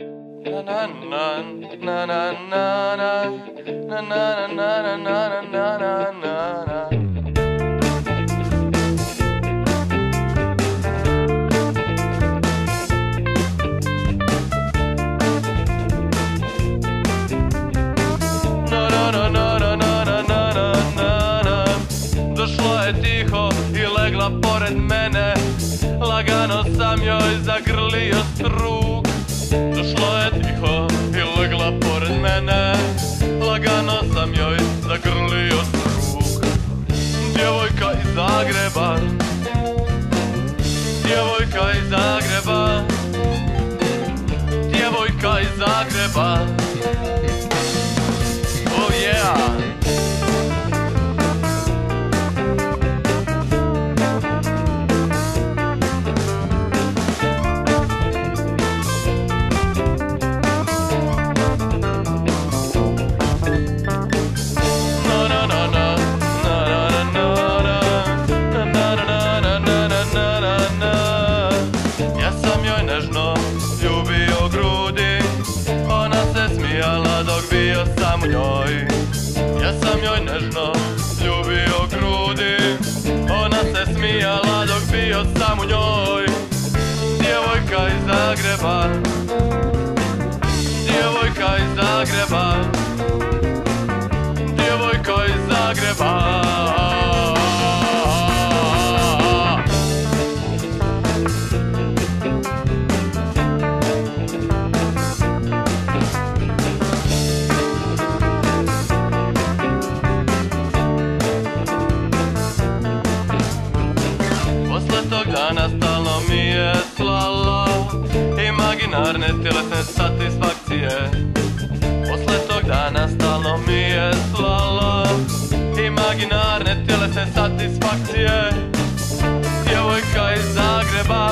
Je i legla pored mene. Lagano sam joj zagrlio struk Zagreba. Djevojka iz Zagreba. Djevojka iz Zagreba nežno ljubio grudi Ona se smijala dok bio sam u njoj. Djevojka iz Zagreba Djevojka iz Zagreba satisfakcije. Posle tog dana stalno mi je slala Imaginarne tjelesne satisfakcije. Djevojka iz Zagreba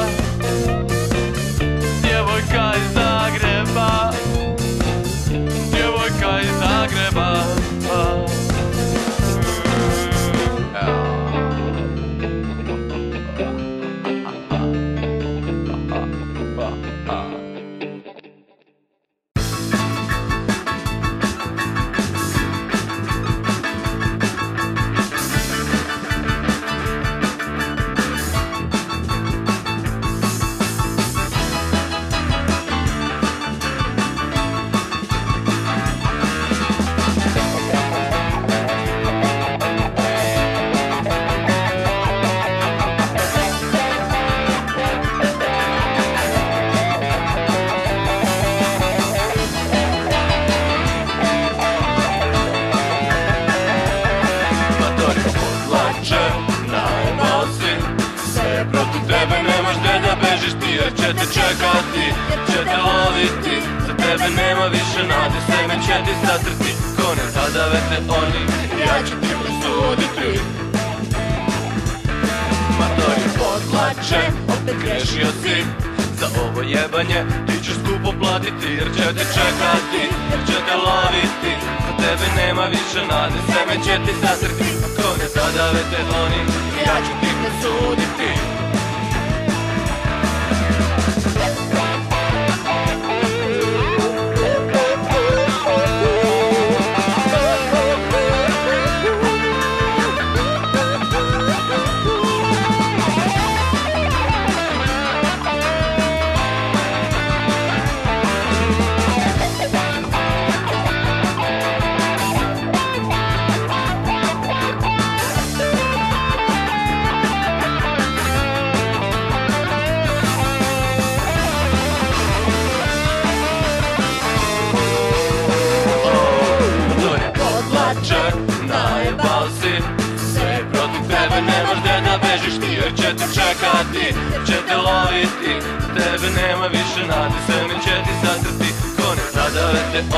te čekati, će te loviti. Za tebe nema više nade, seme će ti satrti. Ko ne zadave te oni, ja ću ti presuditi Matori podlače, opet grešio si. Za ovo jebanje ti ćeš skupo platiti jer će te čekati, jer će te loviti. Za tebe nema više nade, seme će ti satrti. Ako ne zadave te oni, ja ću ti presuditi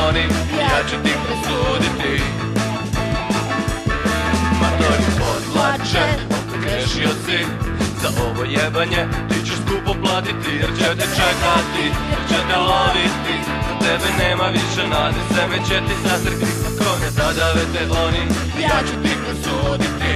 oni, ja ću ti presuditi Motor je podlače, grešio si. Za ovo jebanje ti ćeš skupo platiti Jer će te čekati, jer će te loviti. Za tebe nema više nade, sve će ti satrti Ako ne zadave te oni, ja ću ti presuditi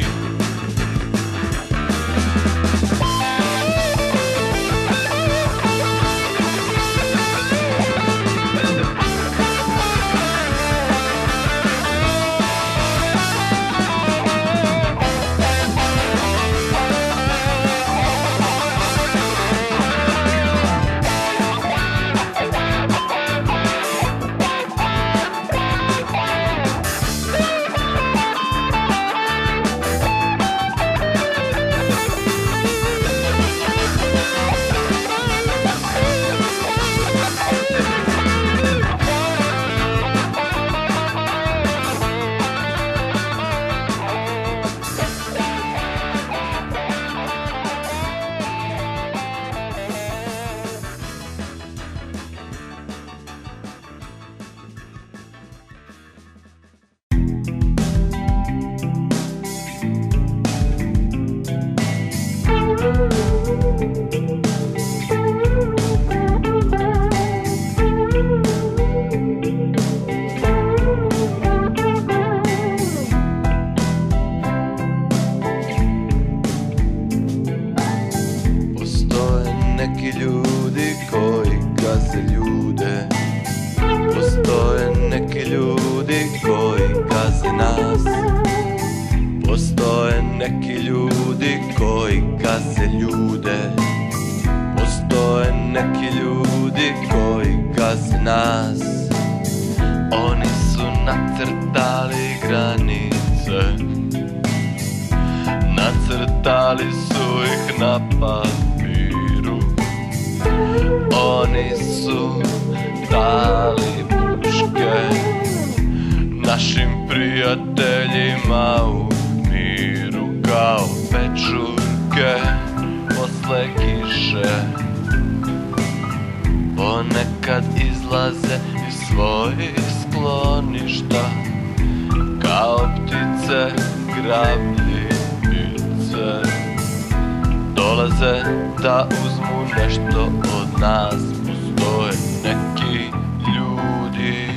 Dolaze da uzmu nešto od nas. Postoje neki ljudi.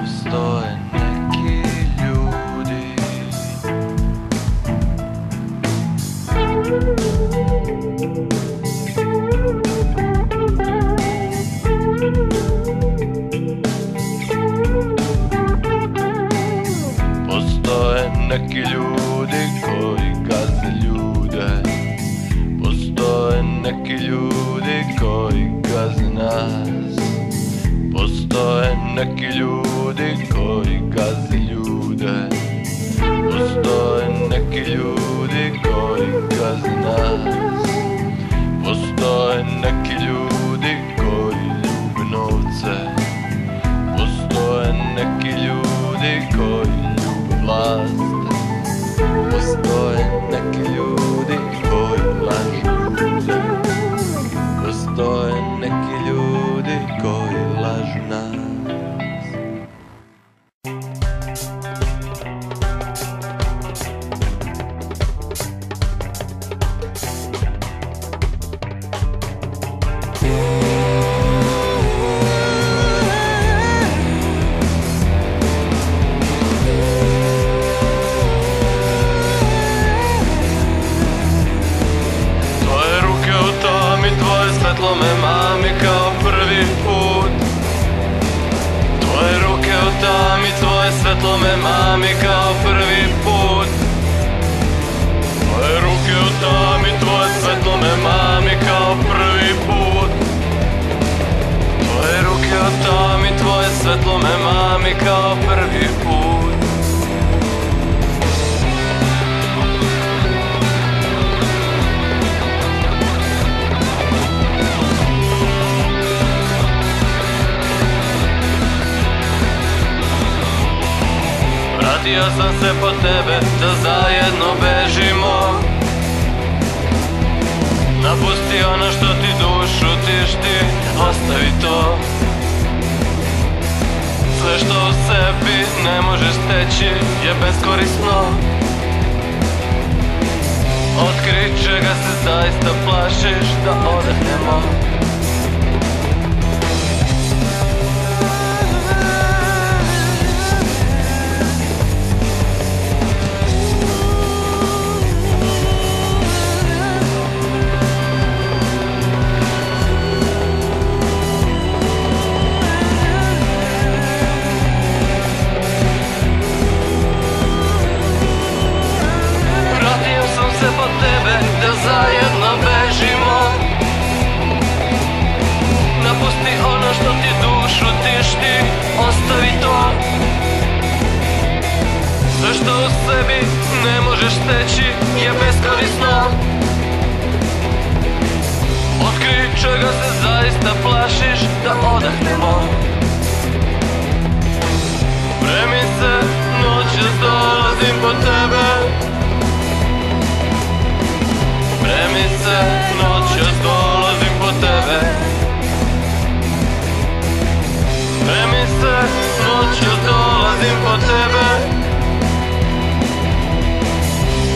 Postoje neki ljudi. Postoje neki ljudi ljudi koji gaze nas Postoje neki ljudi Vratio sam se po tebe da zajedno bežimo. Napusti ono što ti dušu tišti, ostavi to. Sve što u sebi ne možeš steći je beskorisno. Otkri čega se zaista plašiš da odahnemo što u sebi ne možeš steći je beskorisno. Otkri čega se zaista plašiš da odahnemo. Spremi se, noćas dolazim po tebe. Spremi se, noćas dolazim po tebe. Spremi se, noćas dolazim po tebe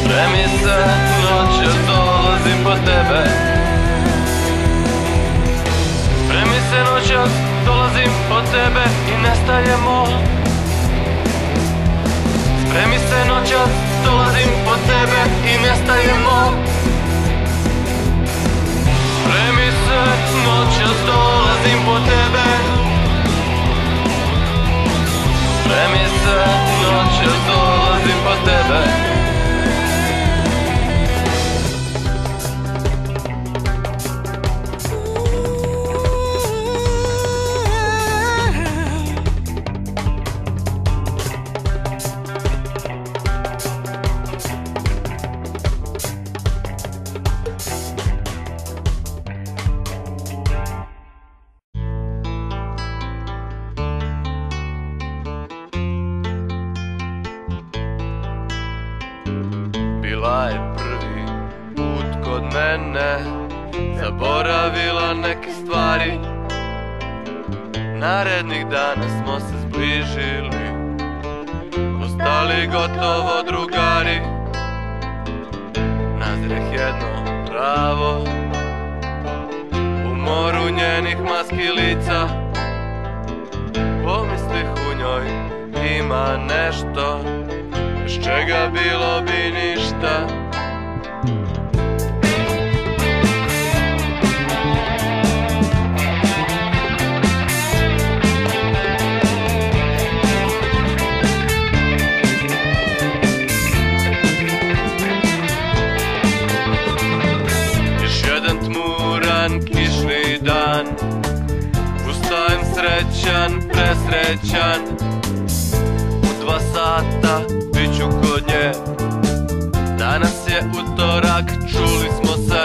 Spremi se, noćas dolazim po tebe. Spremi se, noćas dolazim po tebe i nestajemo. Spremi se, noćas dolazim po tebe i nestajemo moru njenih maskilica. Pomislih u njoj ima nešto. Bez čega bilo bi srećan, presrećan. U dva sata bit ću kod nje. Danas je utorak, čuli smo se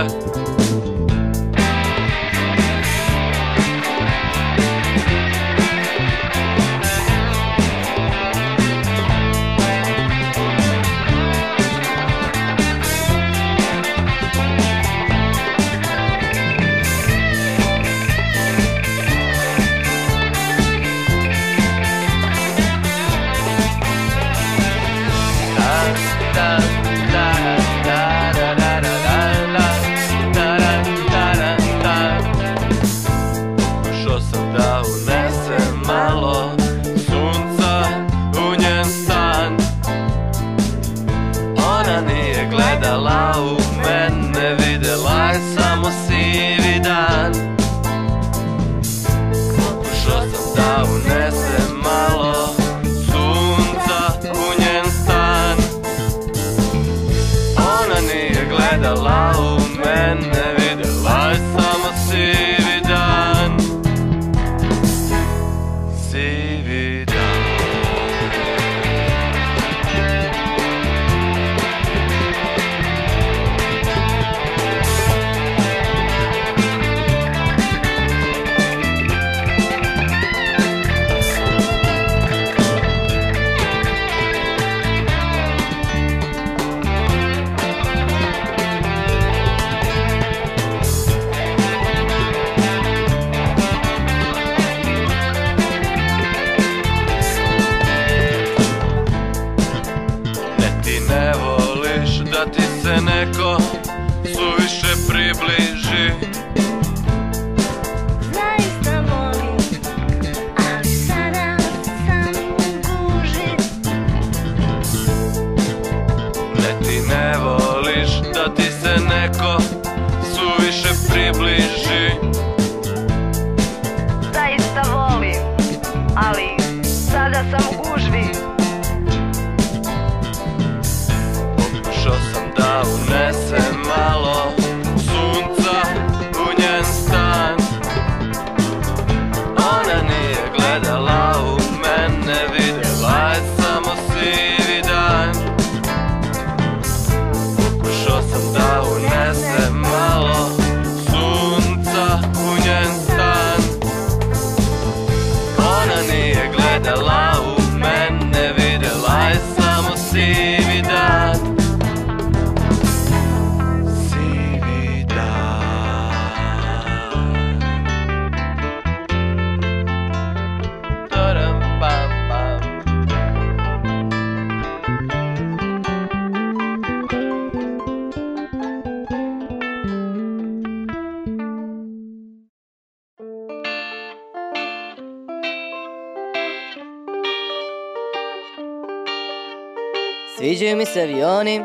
Se avioni,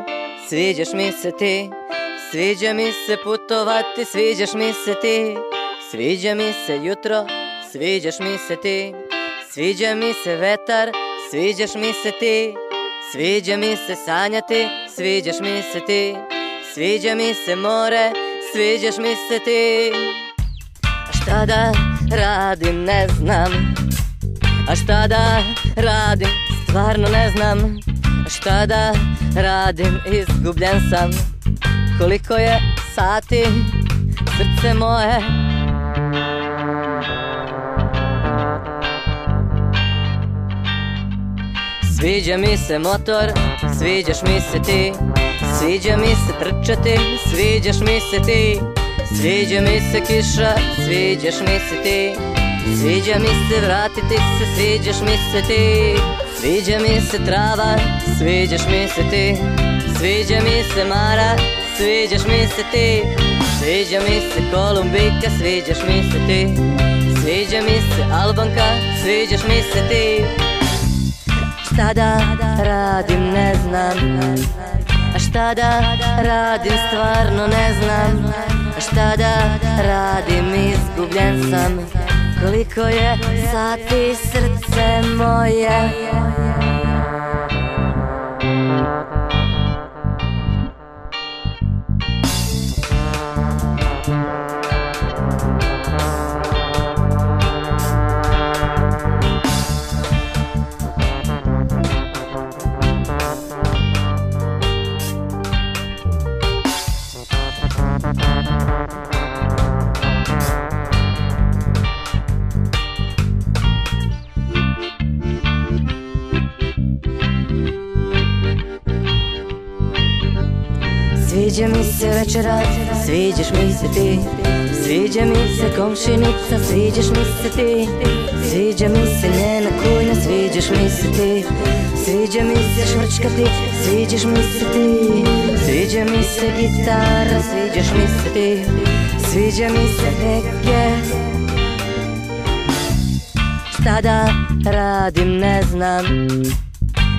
sviđaš mi se ti Sviđa mi se putovati, sviđaš mi se ti Sviđa mi se jutro, sviđaš mi se ti Sviđa mi se vetar, sviđaš mi se ti Sviđa mi se sanjati, sviđaš mi se ti Sviđa mi se more, sviđaš mi se ti A šta da radim ne znam A šta da radim stvarno ne znam šta da radim izgubljen sam. Koliko je sati srce moje? Sviđa mi se motor, sviđaš mi se ti. Sviđa mi se trčati, sviđaš mi se ti. Sviđa mi se kiša, sviđaš mi se ti. Sviđa mi se vratiti se, sviđaš mi se ti. Sviđa mi se trava, sviđaš mi se ti Sviđa mi se Mara, sviđaš mi se ti. Sviđa mi se Kolumbika, sviđaš mi se ti. Sviđa mi se Albanka, sviđaš mi se ti. Šta da radim ne znam. A šta da radim stvarno ne znam. A šta da radim izgubljen sam. Koliko je sati srce moje Sviđa mi se večera, sviđaš mi se ti Sviđa mi se komšinica, sviđaš mi se ti Sviđa mi se njena kujna, sviđaš mi se ti Sviđa mi se švrčkati, sviđaš mi se ti Sviđa mi se gitara, sviđaš mi se ti Sviđa mi se heke Šta da radim ne znam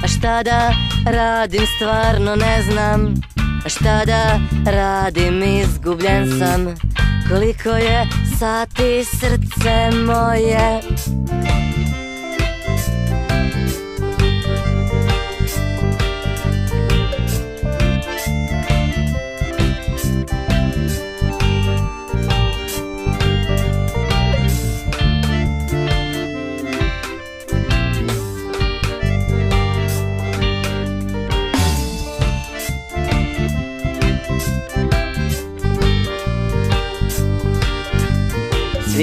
A šta da radim stvarno ne znam šta da radim izgubljen sam. Koliko je sati srce moje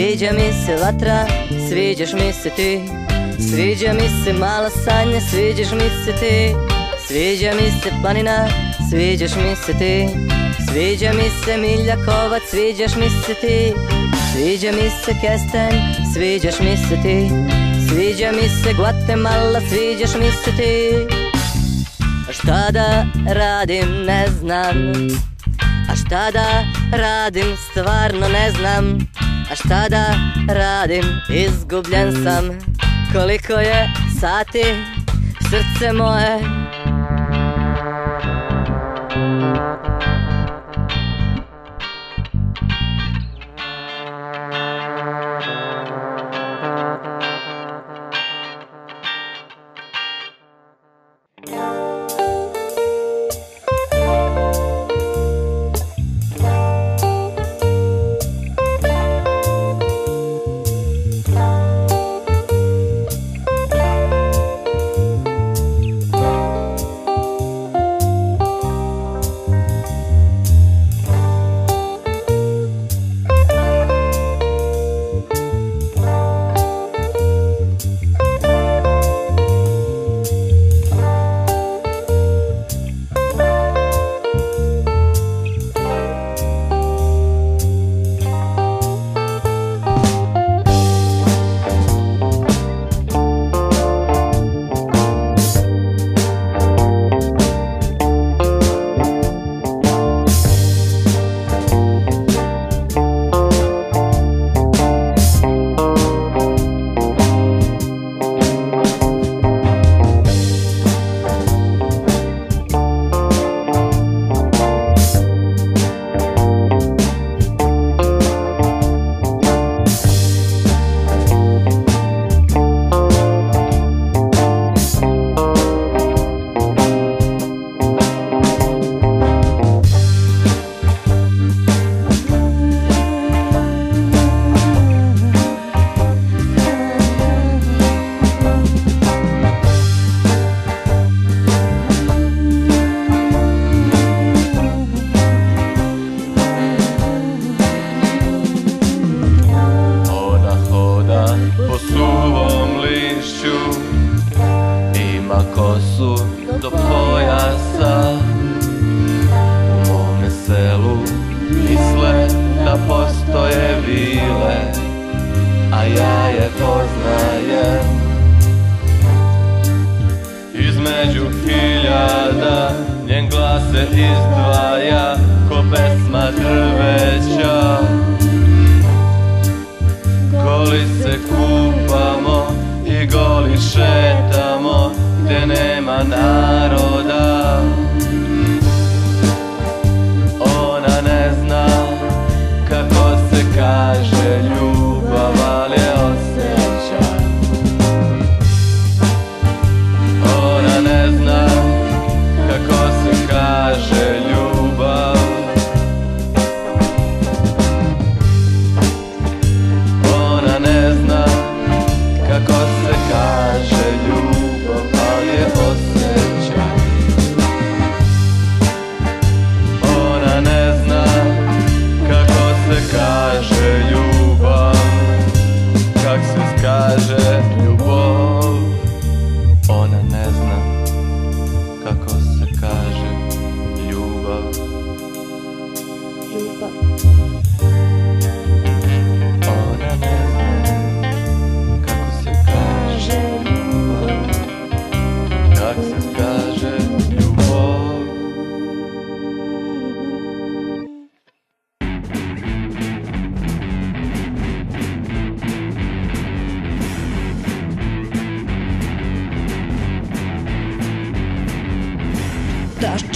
Sviđa mi se vatra, sviđaš mi se ti Sviđa mi se mala sanja, sviđaš mi se ti Sviđa mi se planina, sviđaš mi se ti Sviđa mi se Miljakovac, sviđaš mi se ti Sviđa mi se Kesten, sviđaš mi se ti Sviđa mi se Guatemala, sviđaš mi se ti A šta da radim ne znam A šta da radim stvarno ne znam A šta da radim? Izgubljen sam. Koliko je sati? Srce moje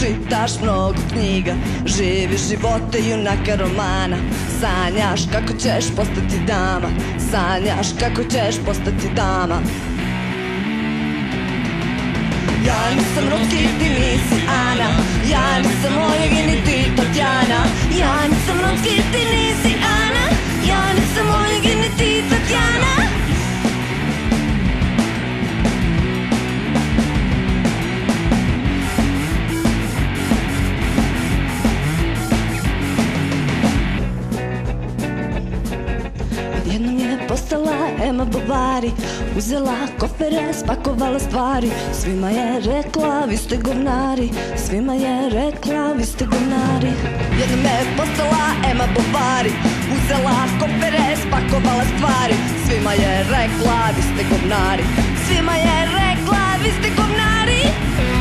Čitaš, mnogo knjiga. Živiš živote junaka romana. Sanjaš kako ćeš postati dama. Sanjaš kako ćeš postati dama. Ja nisam Ruski, ti nisi Ana. Ja nisam Oleg i ti Tatjana Ja nisam Ruski, ti nisi Ana. Ja nisam Oleg i ti Tatjana postala Ema Bovari Uzela kofere, spakovala stvari. Svima je rekla, vi ste govnari. Svima je rekla, vi ste govnari. Jednom je postala Ema Bovari Uzela kofere, spakovala stvari. Svima je rekla, vi ste govnari. Svima je rekla, vi ste govnari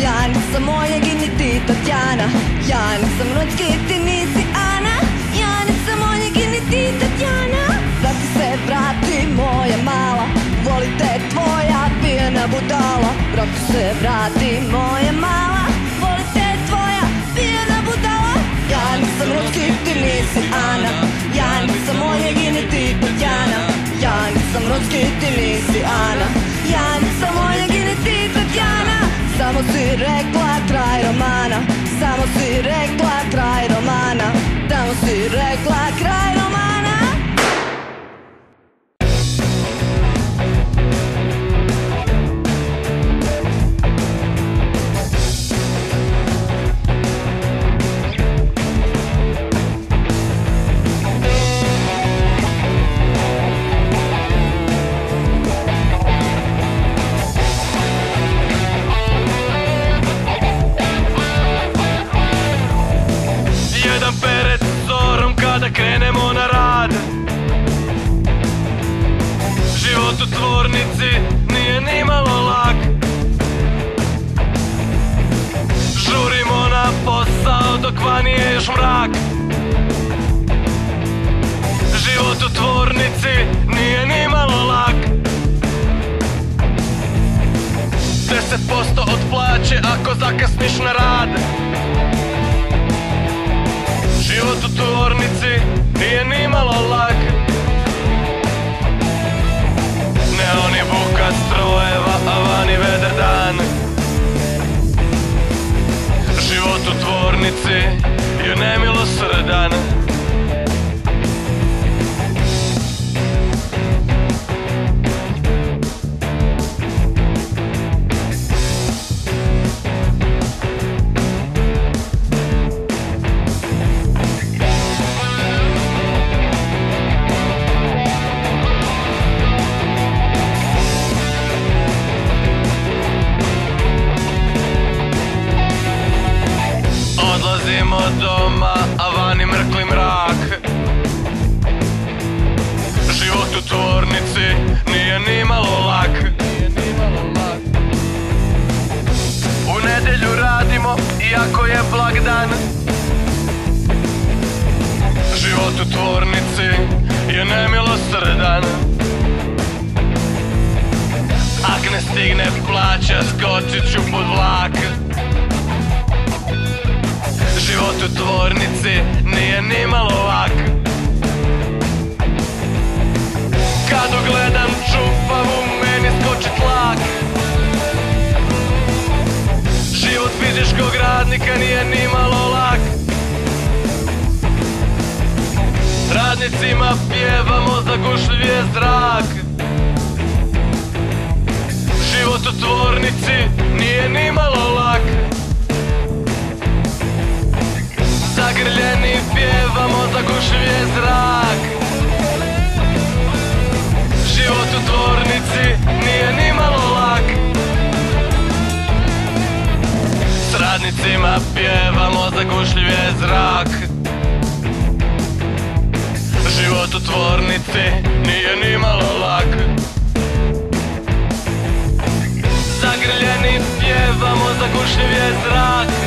Ja nisam Oleg i ni ti Tatjana Ja nisam Ručki, ti nisi Ana. Ja nisam Oleg i ni ti Tatjana Vrati se, vrati moja mala. Volite tvoja pijena budala. Vrati se, vrati moja mala. Volite tvoja pijena budala. Ja nisam Ručki, ti nisi Ana. Ja nisam Oleg i ni ti Tatjana Ja nisam Ručki, ti nisi Ana. Ja nisam Oleg i ni ti Tatjana Samo si rekla kraj romana. Samo si rekla kraj romana. Samo si rekla kraj romana plaća skočit ću pod vlak. Život u tvornici nije ni malo lak. Kad ugledam čupavu meni skoči tlak. Život fizičkog radnika nije ni malo lak. Radnicima pjevamo zagušljiv je zrak Život u tvornici nije ni malo lak. Zagrljeni pjevamo zagušljiv je zrak. Život u tvornici nije ni malo lak. S radnicima pjevamo zagušljiv je zrak. Život u tvornici nije ni malo lak pjevamo zagušljiv je zrak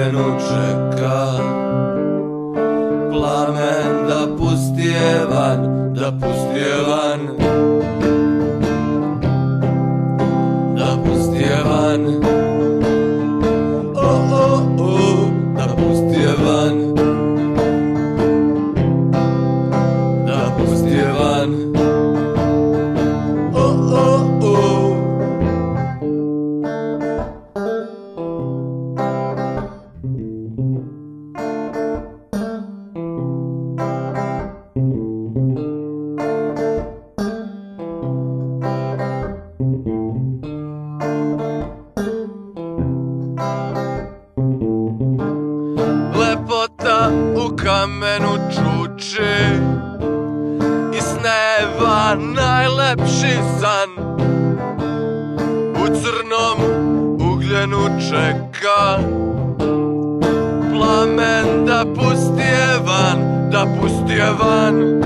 ugljenu čeka. Plamen da pusti je van, da pusti van Da pusti je van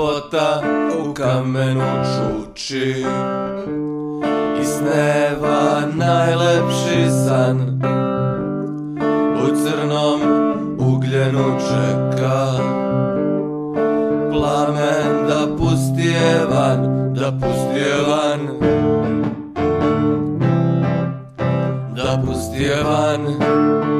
Lepota u kamenu čuči. I sneva najlepši san. U crnom ugljenu čeka. Plamen da pusti je van, da pusti je van Da pusti je van O, o, o, da pusti je van